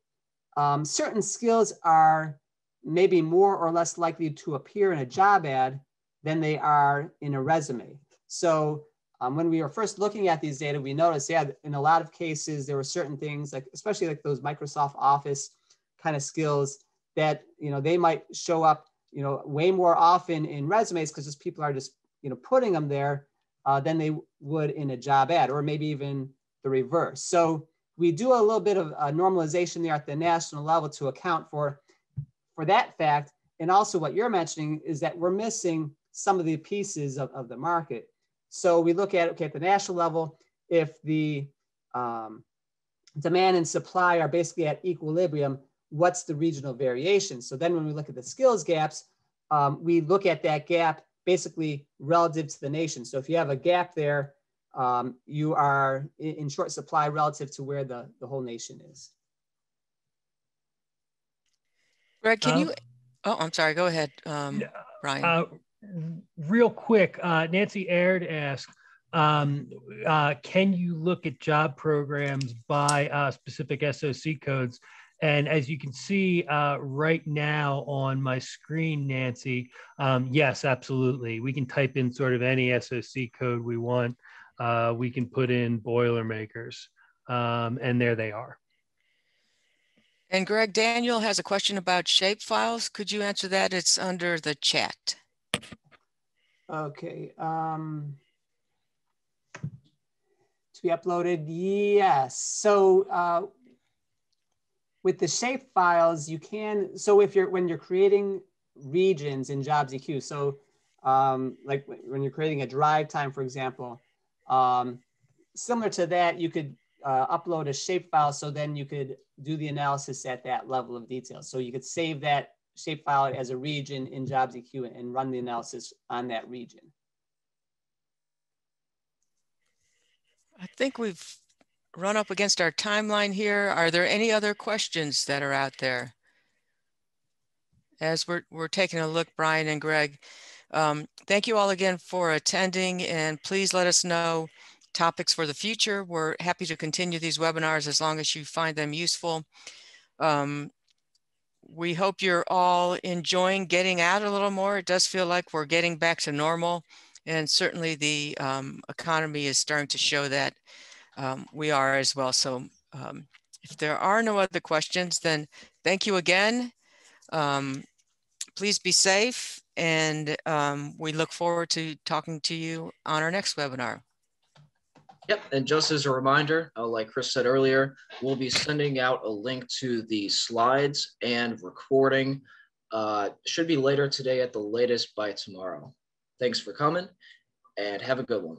um, certain skills are maybe more or less likely to appear in a job ad than they are in a resume. So um, when we were first looking at these data, we noticed, yeah, in a lot of cases, there were certain things like, especially like those Microsoft Office kind of skills that, you know, they might show up, you know, way more often in resumes because just people are just, you know, putting them there uh, than they would in a job ad or maybe even the reverse. So we do a little bit of uh, normalization there at the national level to account for, for that fact. And also what you're mentioning is that we're missing some of the pieces of, of the market. So we look at, okay, at the national level, if the um, demand and supply are basically at equilibrium, what's the regional variation? So then when we look at the skills gaps, um, we look at that gap basically relative to the nation. So if you have a gap there, um, you are in short supply relative to where the, the whole nation is. Greg, can um, you, oh, I'm sorry, go ahead, um, Bryan. Uh, real quick, uh, Nancy Aird asked, um, uh, can you look at job programs by uh, specific SOC codes? And as you can see uh, right now on my screen, Nancy, um, yes, absolutely. We can type in sort of any SOC code we want uh, we can put in Boilermakers, um, and there they are. And Greg Daniel has a question about shape files. Could you answer that? It's under the chat. Okay. Um, to be uploaded, yes. So uh, with the shape files, you can, so if you're, when you're creating regions in JobsEQ, so um, like when you're creating a drive time, for example, um, similar to that, you could uh, upload a shapefile so then you could do the analysis at that level of detail. So you could save that shapefile as a region in JobsEQ and run the analysis on that region. I think we've run up against our timeline here. Are there any other questions that are out there? As we're, we're taking a look, Bryan and Greg, um, thank you all again for attending and please let us know topics for the future. We're happy to continue these webinars as long as you find them useful. Um, we hope you're all enjoying getting out a little more. It does feel like we're getting back to normal. And certainly the um, economy is starting to show that um, we are as well. So um, if there are no other questions, then thank you again. Um, please be safe and um, we look forward to talking to you on our next webinar. Yep, and just as a reminder, uh, like Chris said earlier, we'll be sending out a link to the slides and recording. Uh, should be later today at the latest by tomorrow. Thanks for coming and have a good one.